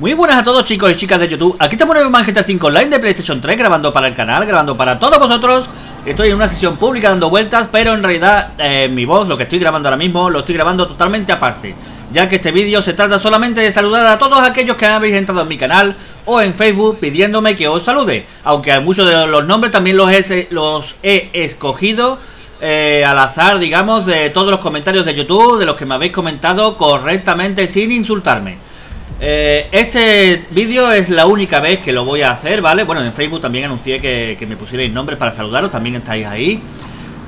Muy buenas a todos chicos y chicas de YouTube. Aquí estamos en un GTA 5 Online de PlayStation 3 Grabando para el canal, grabando para todos vosotros. Estoy en una sesión pública dando vueltas Pero en realidad eh, mi voz, lo que estoy grabando ahora mismo Lo estoy grabando totalmente aparte. Ya que este vídeo se trata solamente de saludar a todos aquellos que habéis entrado en mi canal O en Facebook pidiéndome que os salude. Aunque muchos de los nombres también los he, los he escogido eh, al azar, digamos, de todos los comentarios de YouTube, de los que me habéis comentado correctamente sin insultarme. Eh, este vídeo es la única vez que lo voy a hacer, ¿vale? Bueno, en Facebook también anuncié que, me pusierais nombres para saludaros, también estáis ahí.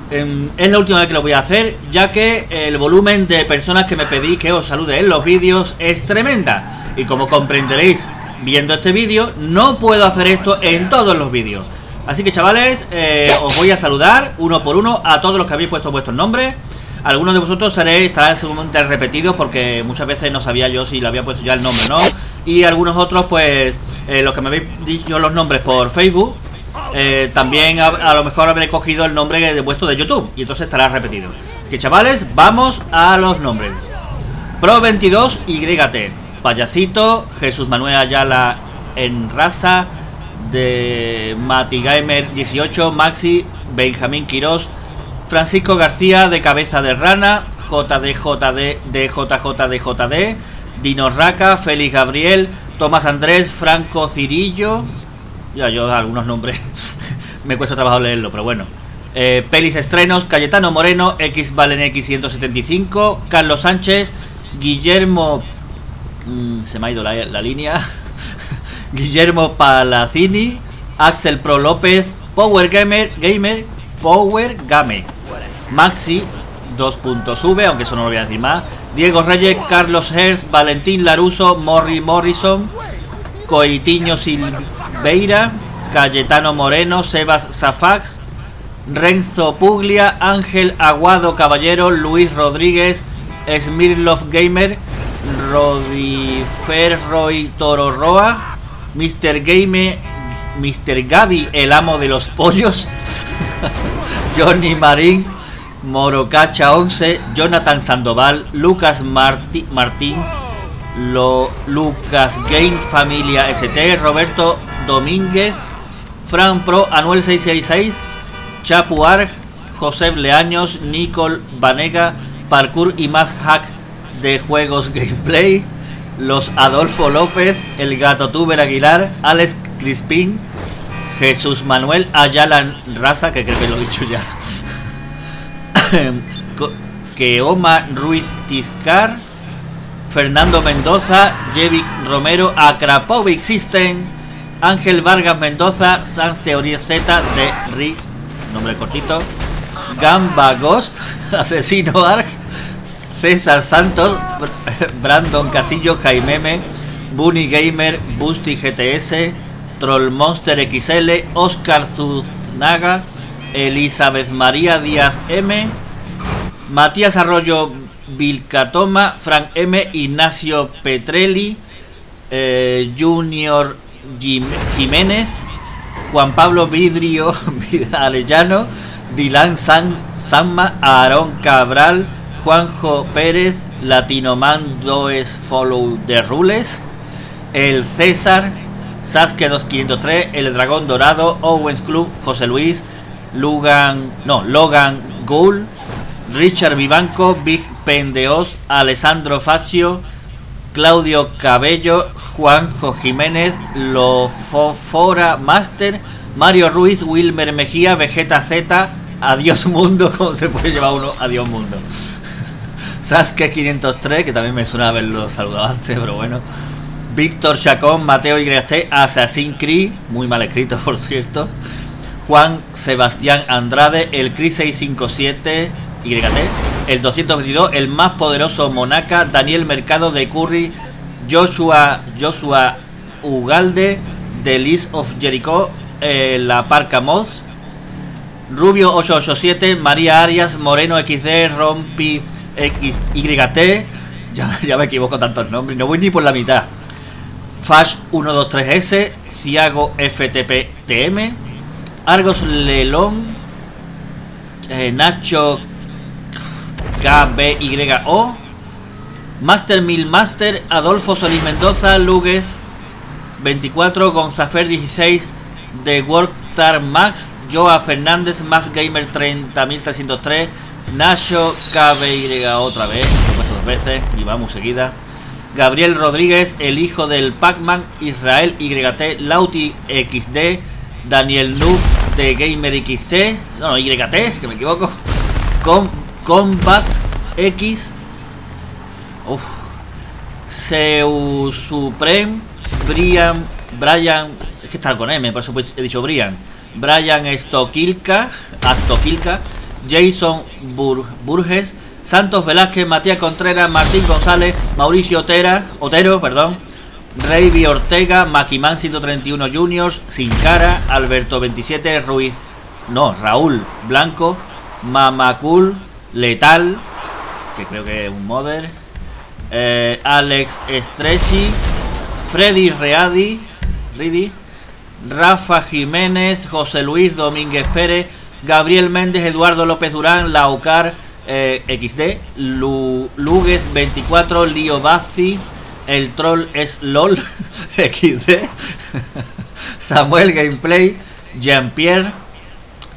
Em, es la última vez que lo voy a hacer, ya que el volumen de personas que me pedí que os salude en los vídeos es tremenda. Y como comprenderéis viendo este vídeo, no puedo hacer esto en todos los vídeos. Así que chavales, eh, os voy a saludar uno por uno a todos los que habéis puesto vuestros nombres. Algunos de vosotros estarán seguramente repetidos porque muchas veces no sabía yo si le había puesto ya el nombre no. Y algunos otros, pues, eh, los que me habéis dicho los nombres por Facebook, eh, también a, lo mejor habré cogido el nombre de vuestro de YouTube y entonces estará repetido. que chavales, vamos a los nombres. Pro22 YT, Payasito, Jesús Manuel Ayala en raza, de Mati Gamer 18, Maxi, Benjamín Quirós, Francisco García de Cabeza de Rana, JDJD de JJDJD, Dino Raca, Félix Gabriel, Tomás Andrés, Franco Cirillo. Ya yo algunos nombres me cuesta trabajo leerlo, pero bueno. Eh, Pelis Estrenos, Cayetano Moreno, X Valen X 175, Carlos Sánchez, Guillermo. Mm, se me ha ido la, la línea. Guillermo Palacini, Axel Pro López, Power Gamer, Gamer, Power Game. Maxi, 2 puntos aunque eso no lo voy a decir más. Diego Reyes, Carlos Hertz, Valentín Laruso, Morri Morrison, Coitiño Silveira, Cayetano Moreno, Sebas Zafax, Renzo Puglia, Ángel Aguado Caballero, Luis Rodríguez, Smirlov Gamer, Rodiferroy Tororroa, Mr. Game, Mr. Gaby, el amo de los pollos, Johnny Marín, Morocacha 11, Jonathan Sandoval, Lucas Martí, Martins, Lo, Lucas Gain Familia ST, Roberto Domínguez, Fran Pro, Anuel 666, Chapu Arg, José Leaños, Nicole Vanega, Parkour y más hack de juegos gameplay, los Adolfo López, el Gato Tuber Aguilar, Alex Crispín, Jesús Manuel Ayala Raza, que creo que lo he dicho ya. Keoma Ruiz Tiscar, Fernando Mendoza, Jevic Romero, Akrapovic System, Ángel Vargas Mendoza, Sans Teoría Z de Rick, nombre cortito, Gamba Ghost, Asesino Arg, César Santos, Brandon Castillo, Jaimeme, Bunny Gamer, Busty GTS, Troll Monster XL, Oscar Zuznaga, Elizabeth María Díaz M, Matías Arroyo Vilcatoma, Frank M, Ignacio Petrelli, eh, Junior Jiménez, Juan Pablo Vidrio Arellano, Dylan San, Sanma, Aarón Cabral, Juanjo Pérez, Latinoman es Follow the Rules, El César, Sasuke 2503, El Dragón Dorado, Owens Club, José Luis, Logan, no, Logan Gould, Richard Vivanco, Big Pendeos, Alessandro Facio, Claudio Cabello, Juanjo Jiménez, Lofofora Master, Mario Ruiz, Wilmer Mejía, Vegeta Z, Adiós Mundo, ¿cómo se puede llevar uno? Adiós Mundo. Sasuke 503, que también me suena haberlo saludado antes, pero bueno. Víctor Chacón, Mateo YT, Assassin Creed, muy mal escrito por cierto. Juan Sebastián Andrade, el CRI 657 YT, el 222, el más poderoso Monaca, Daniel Mercado de Curry, Joshua, Joshua Ugalde, The List of Jericho, eh, La Parca Moz, Rubio 887, María Arias, Moreno XD, Rompi XYT, ya, ya me equivoco tantos nombres, no voy ni por la mitad. Fash 123S, Ciago FTP-TM, Argos Lelón, eh, Nacho KBYO, Master Mil Master, Adolfo Solís Mendoza, Luguez 24, Gonzafer 16 de Worktar Max, Joa Fernández, Max Gamer 30303, Nacho KBY otra vez, dos veces y vamos seguida. Gabriel Rodríguez, el hijo del Pac-Man, Israel YT, Lauti XD, Daniel Noob de Gamer XT, no, YT, que me equivoco, Com Combat X, Uf. Seu Supreme, Brian, Brian, es que está con M, por eso he dicho Brian, Brian Stokilka, Astokilka, Jason Burges, Santos Velázquez, Matías Contreras, Martín González, Mauricio Otera, Otero, perdón, Reiby Ortega, Maquiman 131 Juniors, Sin Cara, Alberto 27, Ruiz, no, Raúl Blanco, Mamacul, Letal, que creo que es un modder, eh, Alex Stretchy, Freddy Readi, Ridi, Rafa Jiménez, José Luis Domínguez Pérez, Gabriel Méndez, Eduardo López Durán, Laucar eh, XD, Lugues 24, Lío Bazzi, el troll es LOL XD, Samuel Gameplay, Jean-Pierre,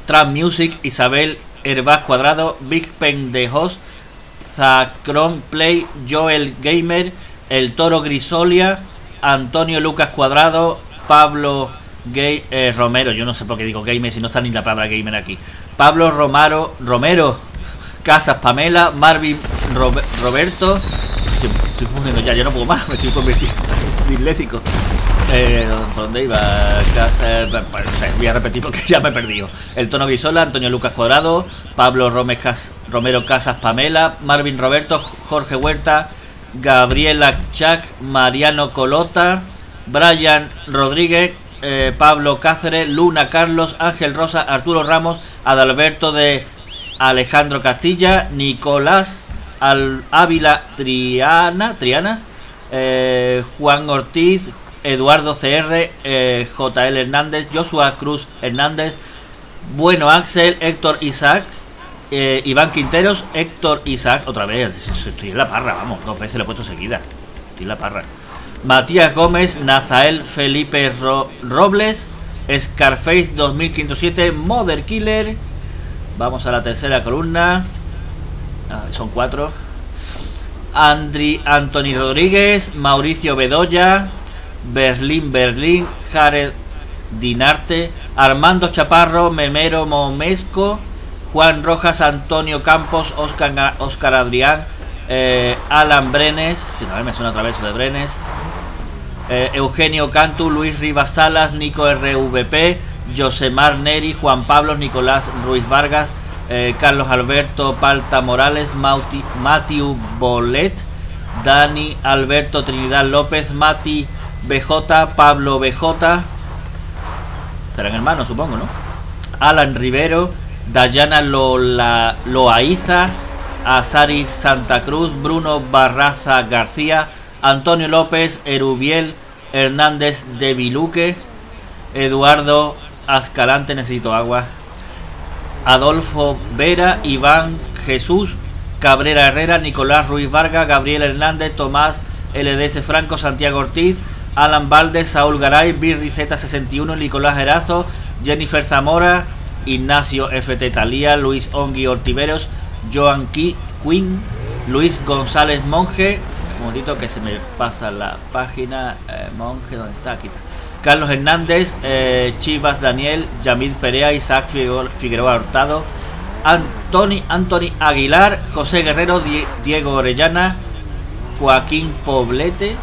Trap Music, Isabel Herbaz Cuadrado, Big Pen de Host, Zacron Play, Joel Gamer, El Toro Grisolia, Antonio Lucas Cuadrado, Pablo eh, Romero, yo no sé por qué digo gamer si no está ni la palabra gamer aquí. Pablo Romaro, Romero, Casas Pamela, Marvin Roberto. estoy funcionando ya, yo no puedo más, me estoy convirtiendo en disléxico. Eh, ¿Dónde iba? Casa, voy a repetir porque ya me he perdido. El tono Grisola, Antonio Lucas Cuadrado, Pablo Romero Casas Pamela, Marvin Roberto, Jorge Huerta, Gabriela Chac, Mariano Colota, Brian Rodríguez, eh, Pablo Cáceres, Luna Carlos, Ángel Rosa, Arturo Ramos, Adalberto de Alejandro Castilla, Nicolás Al Ávila Triana, Triana eh, Juan Ortiz, Eduardo CR, eh, JL Hernández, Joshua Cruz Hernández, Bueno Axel, Héctor Isaac, Iván Quinteros, Héctor Isaac, otra vez, estoy en la parra, vamos, dos veces lo he puesto seguida, estoy en la parra. Matías Gómez, Nazael Felipe Robles, Scarface 2507, Mother Killer. Vamos a la tercera columna. Son cuatro. Andri Anthony Rodríguez, Mauricio Bedoya, Berlín Berlín, Jared Dinarte, Armando Chaparro, Memero Momesco, Juan Rojas, Antonio Campos, Oscar, Oscar Adrián, eh, Alan Brenes, que también me suena otra vez de Brenes, eh, Eugenio Cantu, Luis Rivas Salas, Nico RVP, Josemar Neri, Juan Pablo, Nicolás Ruiz Vargas, eh, Carlos Alberto Palta Morales, Mauti, Matiu Bolet, Dani Alberto Trinidad López, Mati BJ, Pablo BJ, serán hermanos supongo, ¿no? Alan Rivero, Dayana Loaiza, Azari Santa Cruz, Bruno Barraza García, Antonio López, Erubiel Hernández de Viluque, Eduardo Ascalante, necesito agua, Adolfo Vera, Iván Jesús, Cabrera Herrera, Nicolás Ruiz Vargas, Gabriel Hernández, Tomás LDS Franco, Santiago Ortiz, Alan Valdez, Saúl Garay, Birri Z61, Nicolás Erazo, Jennifer Zamora, Ignacio FT Talía, Luis Ongui Ortiveros, Joan Quinn, Luis González Monje, un momentito que se me pasa la página. Eh, ¿dónde está? Aquí está. Carlos Hernández, eh, Chivas Daniel, Yamid Perea, Isaac Figueroa Hurtado, Anthony, Anthony Aguilar, José Guerrero, Diego Orellana, Joaquín Poblete,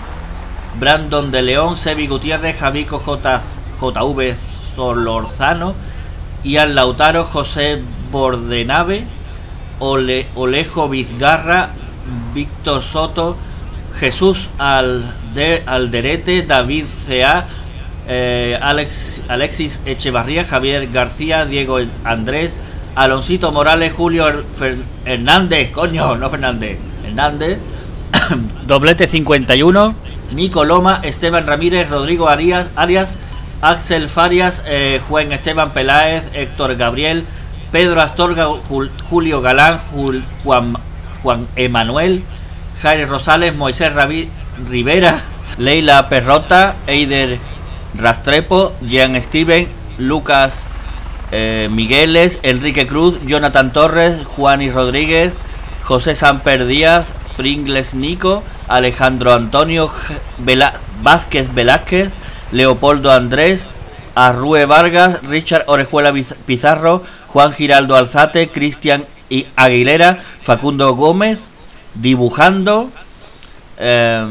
Brandon de León, Sebi Gutiérrez, Javico J, JV Solorzano, Ian Lautaro, José Bordenave, Ole, Olejo Vizgarra, Víctor Soto, Jesús Alderete, David C.A., eh, Alex, Alexis Echevarría, Javier García, Diego Andrés, Aloncito Morales, Julio Hernández, coño, no Fernández, Hernández, Doblete 51, Nico Loma, Esteban Ramírez, Rodrigo Arias, Arias, Axel Farias, eh, Juan Esteban Peláez, Héctor Gabriel, Pedro Astorga, Julio Galán, Juan, Juan Emanuel, Jaire Rosales, Moisés Rivera, Leila Perrota, Eider Rastrepo, Jean Steven, Lucas eh, Migueles, Enrique Cruz, Jonathan Torres, Juan y Rodríguez, José Samper Díaz, Pringles Nico, Alejandro Antonio Vázquez Velázquez, Leopoldo Andrés, Arrue Vargas, Richard Orejuela Pizarro, Juan Giraldo Alzate, Cristian Aguilera, Facundo Gómez, Dibujando, eh,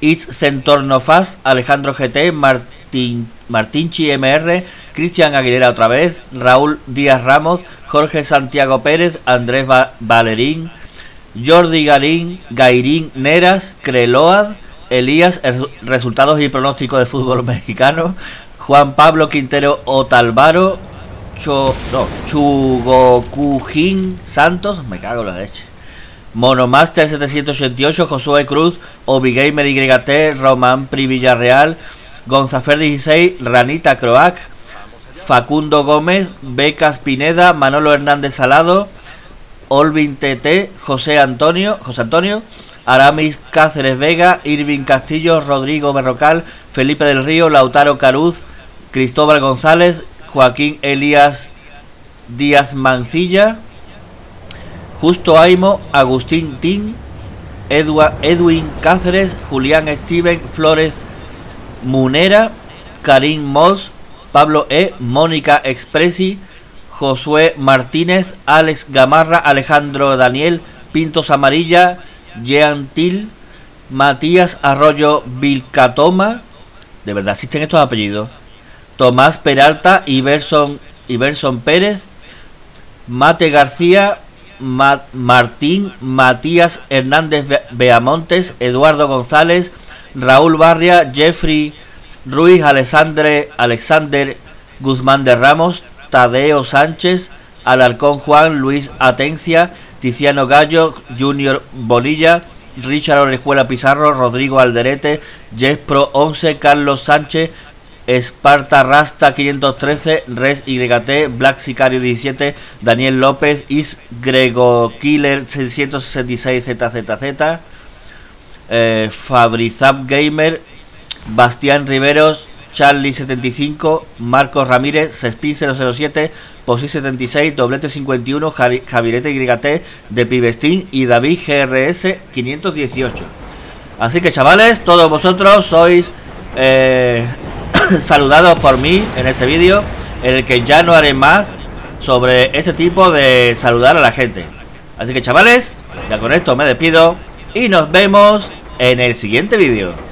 It's Centornofaz, Alejandro GT, Martín, Martinchi MR, Cristian Aguilera otra vez, Raúl Díaz Ramos, Jorge Santiago Pérez, Andrés Valerín, Jordi Garín, Gairín Neras, Creload, Elías, resultados y pronósticos de fútbol mexicano, Juan Pablo Quintero Otalvaro, Cho, no, Santos, me cago en la leche. Monomaster 788, Josué Cruz, Obigamer YT, Román Pri Villarreal, Gonzafer 16, Ranita Croac, Facundo Gómez, Becas Pineda, Manolo Hernández Salado, Olvin TT, José Antonio, José Antonio, Aramis Cáceres Vega, Irving Castillo, Rodrigo Berrocal, Felipe del Río, Lautaro Caruz, Cristóbal González, Joaquín Elías Díaz Mancilla, Justo Aimo, Agustín Tin, Edwin Cáceres, Julián Steven, Flores Munera, Karim Moss, Pablo E, Mónica Expressi, Josué Martínez, Alex Gamarra, Alejandro Daniel, Pintos Amarilla, Jean Til, Matías Arroyo Vilcatoma, de verdad existen estos apellidos, Tomás Peralta, Iverson, Iverson Pérez, Mate García, Martín, Matías Hernández Beamontes, Eduardo González, Raúl Barria, Jeffrey Ruiz, Alexandre, Alexander Guzmán de Ramos, Tadeo Sánchez, Alarcón Juan, Luis Atencia, Tiziano Gallo, Junior Bolilla, Richard Orejuela Pizarro, Rodrigo Alderete, Pro 11, Carlos Sánchez, Esparta Rasta 513, Res YT, Black Sicario 17, Daniel López, Is Grego Killer 666 ZZZ, eh, Fabrizap Gamer, Bastián Riveros, Charlie 75, Marcos Ramírez, Sespin 007, Posi 76, Doblete 51, Javirete YT de Pibestín y David GRS 518. Así que chavales, todos vosotros sois eh, saludados por mí en este vídeo, en el que ya no haré más sobre este tipo de saludar a la gente. Así que chavales, ya con esto me despido y nos vemos en el siguiente vídeo.